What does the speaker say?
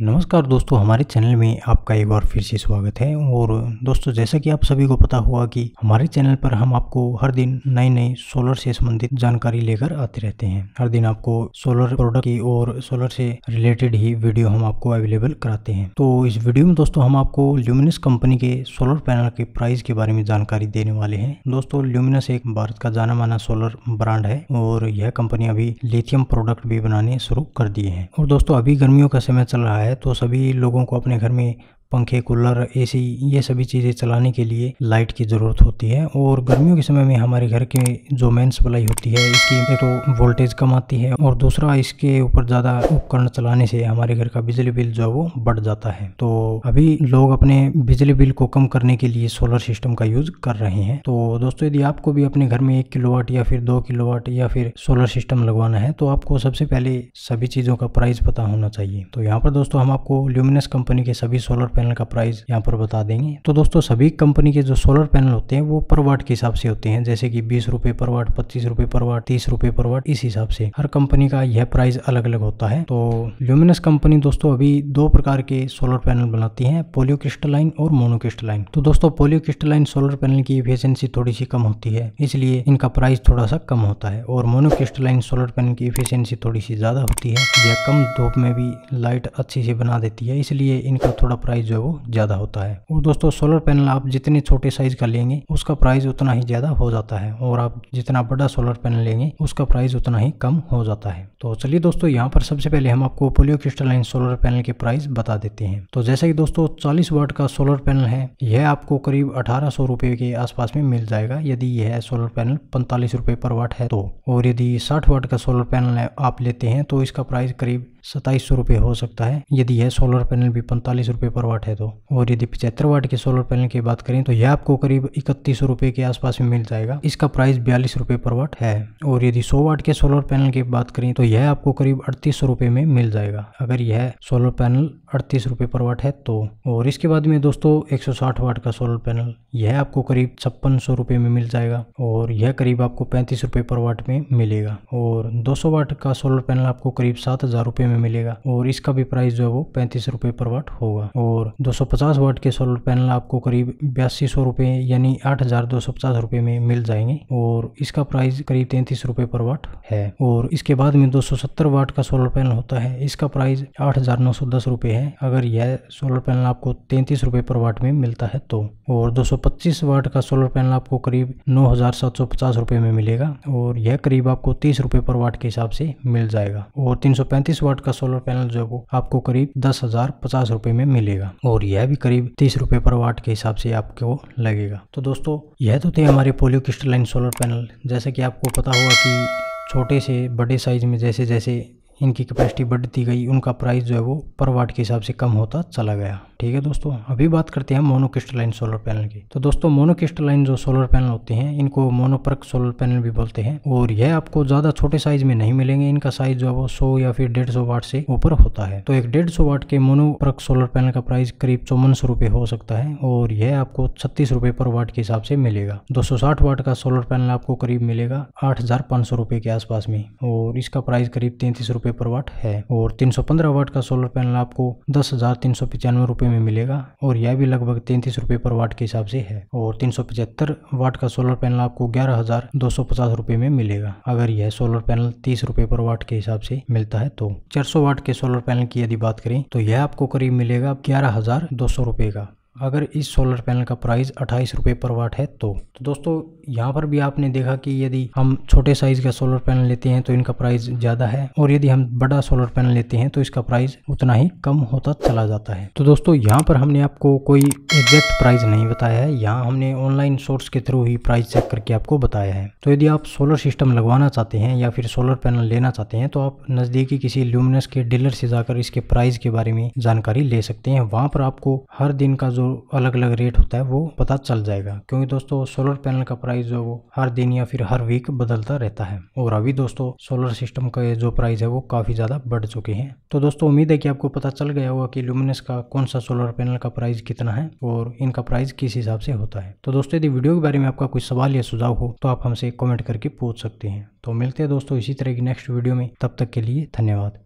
नमस्कार दोस्तों, हमारे चैनल में आपका एक बार फिर से स्वागत है। और दोस्तों, जैसा कि आप सभी को पता हुआ कि हमारे चैनल पर हम आपको हर दिन नई नई सोलर से संबंधित जानकारी लेकर आते रहते हैं। हर दिन आपको सोलर प्रोडक्ट की और सोलर से रिलेटेड ही वीडियो हम आपको अवेलेबल कराते हैं। तो इस वीडियो में दोस्तों, हम आपको ल्यूमिनस कंपनी के सोलर पैनल के प्राइस के बारे में जानकारी देने वाले हैं। दोस्तों, ल्यूमिनस एक भारत का जाना माना सोलर ब्रांड है और यह कंपनी अभी लिथियम प्रोडक्ट भी बनाने शुरू कर दिए हैं। और दोस्तों, अभी गर्मियों का समय चल रहा है तो सभी लोगों को अपने घर में पंखे, कूलर, एसी, ये सभी चीज़ें चलाने के लिए लाइट की ज़रूरत होती है। और गर्मियों के समय में हमारे घर के जो मेन सप्लाई होती है, इसकी एक तो वोल्टेज कम आती है और दूसरा इसके ऊपर ज़्यादा उपकरण चलाने से हमारे घर का बिजली बिल जो है वो बढ़ जाता है। तो अभी लोग अपने बिजली बिल को कम करने के लिए सोलर सिस्टम का यूज़ कर रहे हैं। तो दोस्तों, यदि आपको भी अपने घर में एक किलो या फिर दो किलो या फिर सोलर सिस्टम लगवाना है तो आपको सबसे पहले सभी चीज़ों का प्राइस पता होना चाहिए। तो यहाँ पर दोस्तों, हम आपको ल्यूमिनस कंपनी के सभी सोलर पैनल का प्राइस यहाँ पर बता देंगे। तो दोस्तों, सभी कंपनी के जो सोलर पैनल होते हैं, वो पर वाट के हिसाब से होते हैं। जैसे कि बीस रुपए पर वाट पच्चीस रुपए पर वाट तीस रुपए पर वाट इस हिसाब से। हर कंपनी का यह प्राइस अलग अलग होता है। तो ल्यूमिनस कंपनी दोस्तों, अभी दो प्रकार के सोलर पैनल बनाती है पोलियो क्रिस्टलाइन और मोनो क्रिस्टलाइन तो दोस्तों पोलियो क्रिस्टलाइन सोलर पैनल की इफिशियंसी थोड़ी सी कम होती है, इसलिए इनका प्राइस थोड़ा सा कम होता है और मोनो क्रिस्टलाइन सोलर पैनल की इफिशियंसी थोड़ी सी ज़्यादा होती है। यह कम धूप में भी लाइट अच्छी से बना देती है, इसलिए इनका थोड़ा प्राइस जो है वो ज़्यादा होता है। और दोस्तों सोलर पैनल आप जितने छोटे साइज़ का लेंगे, उसका प्राइस उतना ही ज़्यादा हो जाता है। और आप जितना बड़ा सोलर पैनल लेंगे, उसका प्राइस उतना ही कम हो जाता है। तो चलिए दोस्तों, यहाँ पर सबसे पहले हम आपको पोलियो क्रिस्टलाइन सोलर पैनल के प्राइस बता देते हैं। तो जैसा कि दोस्तों, चालीस वाट का सोलर पैनल है। यह आपको करीब अठारह सौ के आसपास में मिल जाएगा, यदि यह सोलर पैनल पैंतालीस रुपए पर वाट है तो। और यदि साठ वाट का सोलर पैनल आप लेते हैं तो इसका प्राइस करीब सताईस सौ रुपये हो सकता है। यदि यह सोलर पैनल भी पैंतालीस रुपये पर वाट है तो। और यदि पचहत्तर वाट के सोलर पैनल की बात करें तो यह आपको करीब इकतीस सौ रुपये के आसपास में मिल जाएगा। इसका प्राइस बयालीस रुपये पर वाट है। और यदि सौ वाट के सोलर पैनल की बात करें तो यह आपको करीब अड़तीस सौ रुपये में मिल जाएगा। अगर यह सोलर पैनल अड़तीस रुपये पर वाट है तो। और इसके बाद में दोस्तों, एक सौ साठ वाट का सोलर पैनल यह आपको करीब छप्पन सौ रुपये में मिल जाएगा। और यह करीब आपको पैंतीस रुपये पर वाट में मिलेगा। और 200 वाट का सोलर पैनल आपको करीब सात हज़ार रुपये में मिलेगा। और इसका भी प्राइस जो है वो पैंतीस रुपये पर वाट होगा। और 250 वाट के सोलर पैनल आपको करीब बयासी सौ रुपये यानी आठ हज़ार दो सौ पचास रुपये में मिल जाएँगे। और इसका प्राइस करीब तैंतीस रुपये पर वाट है। और इसके बाद में 270 वाट का सोलर पैनल होता है। इसका प्राइस आठ हज़ार नौ सौ दस रुपये है। अगर यह सोलर पैनल आपको तैंतीस रुपये पर वाट में मिलता है तो। और 225 वाट का सोलर पैनल आपको करीब नौ हज़ार सात सौ पचास रुपये में मिलेगा। और यह करीब आपको तीस रुपये पर वाट के हिसाब से मिल जाएगा। और 335 वाट का सोलर पैनल जो है वो आपको करीब दस हज़ार पचास रुपए में मिलेगा और यह भी करीब तीस रुपए पर वाट के हिसाब से आपको लगेगा। तो दोस्तों, यह तो थे हमारे पोलियो क्रिस्टलाइन सोलर पैनल जैसे कि आपको पता होगा कि छोटे से बड़े साइज़ में जैसे जैसे इनकी कैपेसिटी बढ़ती गई, उनका प्राइस जो है वो पर वाट के हिसाब से कम होता चला गया। ठीक है दोस्तों, अभी बात करते हैं मोनोक्रिस्टलाइन सोलर पैनल की। तो दोस्तों मोनोक्रिस्टलाइन जो सोलर पैनल होते हैं, इनको मोनोपर्क सोलर पैनल भी बोलते हैं, और यह आपको ज़्यादा छोटे साइज़ में नहीं मिलेंगे, इनका साइज़ जो है वो सौ या फिर डेढ़ सौ वाट से ऊपर होता है। तो एक डेढ़ सौ वाट के मोनोपर्क सोलर पैनल का प्राइस करीब चौवन सौ रुपए हो सकता है, और यह आपको छत्तीस रुपए पर वाट के हिसाब से मिलेगा। दो सौ साठ वाट का सोलर पैनल आपको करीब मिलेगा आठ हज़ार पाँच सौ रुपए के आसपास में, और इसका प्राइस करीब तैंतीस रुपए पर वाट है, और तीन सौ पंद्रह वाट का सोलर पैनल आपको दस हज़ार तीन सौ पचानवे रुपए में मिलेगा और यह भी लगभग तैंतीस रुपये पर वाट के हिसाब से है और तीन सौ पचहत्तर वाट का सोलर पैनल आपको ग्यारह हज़ार दो सौ पचास रुपये में मिलेगा। अगर यह सोलर पैनल तीस रुपये पर वाट के हिसाब से मिलता है तो। चार सौ वाट के सोलर पैनल की यदि बात करें तो यह आपको करीब मिलेगा ग्यारह हज़ार दो सौ रुपए का। अगर इस सोलर पैनल का प्राइस अट्ठाईस रुपये पर वाट है तो, तो दोस्तों यहाँ पर भी आपने देखा कि यदि हम छोटे साइज़ का सोलर पैनल लेते हैं तो इनका प्राइस ज़्यादा है और यदि हम बड़ा सोलर पैनल लेते हैं तो इसका प्राइस उतना ही कम होता चला जाता है। तो दोस्तों यहाँ पर हमने आपको कोई एग्जैक्ट प्राइस नहीं बताया है। यहाँ हमने ऑनलाइन सोर्स के थ्रू ही प्राइस चेक करके आपको बताया है। तो यदि आप सोलर सिस्टम लगवाना चाहते हैं या फिर सोलर पैनल लेना चाहते हैं तो आप नज़दीकी किसी ल्यूमिनस के डीलर से जाकर इसके प्राइस के बारे में जानकारी ले सकते हैं। वहाँ पर आपको हर दिन का अलग अलग रेट होता है, वो पता चल जाएगा। क्योंकि दोस्तों सोलर पैनल का प्राइस जो वो हर दिन या फिर हर वीक बदलता रहता है। और अभी दोस्तों सोलर सिस्टम का जो प्राइस है वो काफ़ी ज़्यादा बढ़ चुके हैं। तो दोस्तों, उम्मीद है कि आपको पता चल गया होगा कि लुमिनस का कौन सा सोलर पैनल का प्राइस कितना है और इनका प्राइस किस हिसाब से होता है। तो दोस्तों, यदि वीडियो के बारे में आपका कोई सवाल या सुझाव हो तो आप हमसे कॉमेंट करके पूछ सकते हैं। तो मिलते हैं दोस्तों इसी तरह की नेक्स्ट वीडियो में। तब तक के लिए धन्यवाद।